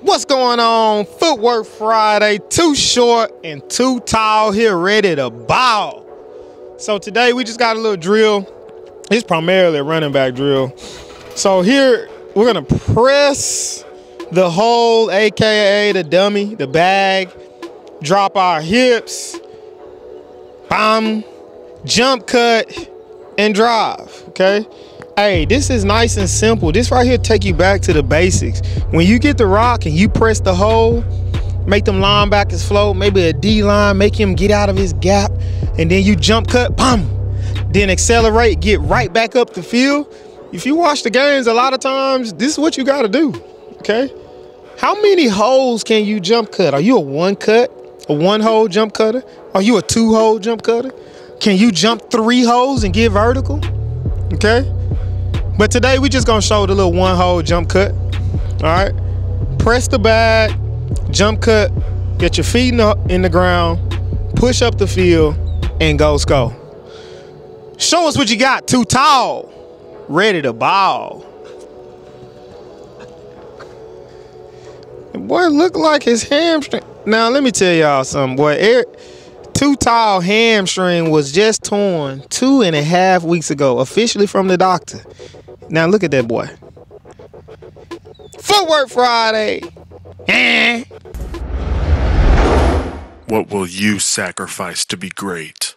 What's going on? Footwork Friday, too short and too tall here, ready to ball. So today we just got a little drill. It's primarily a running back drill. So here we're gonna press the hole, aka the dummy, the bag, drop our hips, bam, jump cut, and drive. Okay. Hey, this is nice and simple. This right here take you back to the basics. When you get the rock and you press the hole, make them linebackers float, maybe a D line, make him get out of his gap, and then you jump cut, bam, then accelerate, get right back up the field. If you watch the games, a lot of times this is what you got to do. Okay. How many holes can you jump cut? Are you a one cut, a one hole jump cutter? Are you a two hole jump cutter? Can you jump three holes and get vertical? Okay. But today we just gonna show the little one hole jump cut. All right. Press the bag, jump cut, get your feet in the, in the ground, push up the field, and go go. Show us what you got. Too tall, ready to ball. Boy, look like his hamstring. Now let me tell y'all something, boy. Eric, too tall hamstring was just torn two and a half weeks ago, officially from the doctor. Now look at that boy. Footwork Friday. What will you sacrifice to be great?